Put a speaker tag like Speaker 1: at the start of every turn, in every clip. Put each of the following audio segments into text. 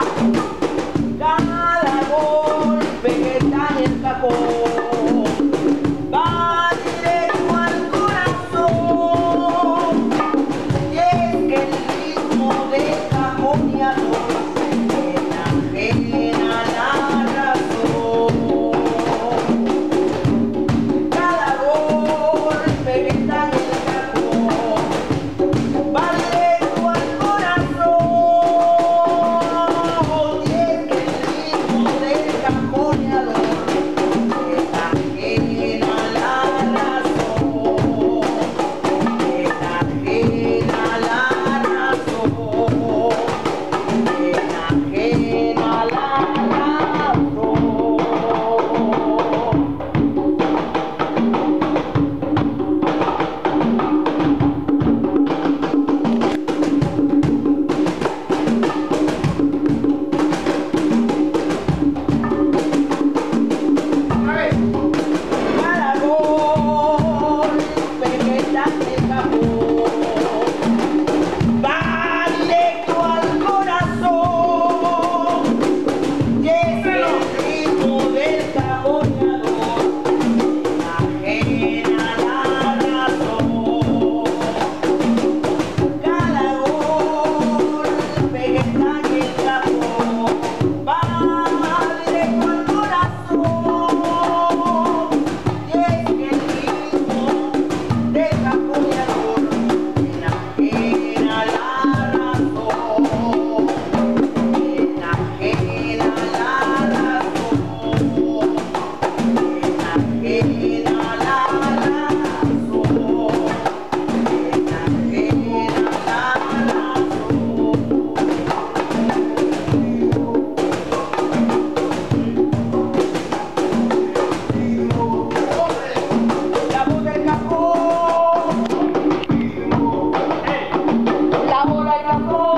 Speaker 1: Thank you. Oh.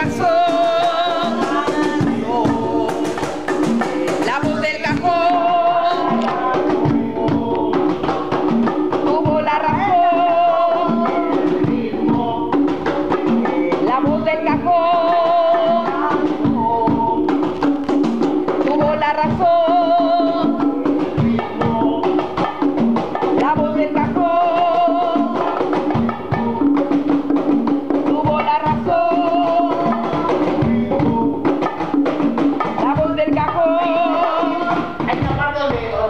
Speaker 1: corazón.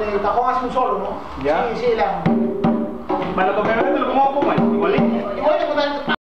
Speaker 2: de cajón hace un solo, ¿no?
Speaker 3: Ya.
Speaker 2: Sí, sí, la...
Speaker 3: Para tocar el ¿cómo, cómo es? Igualito.
Speaker 2: Igualito,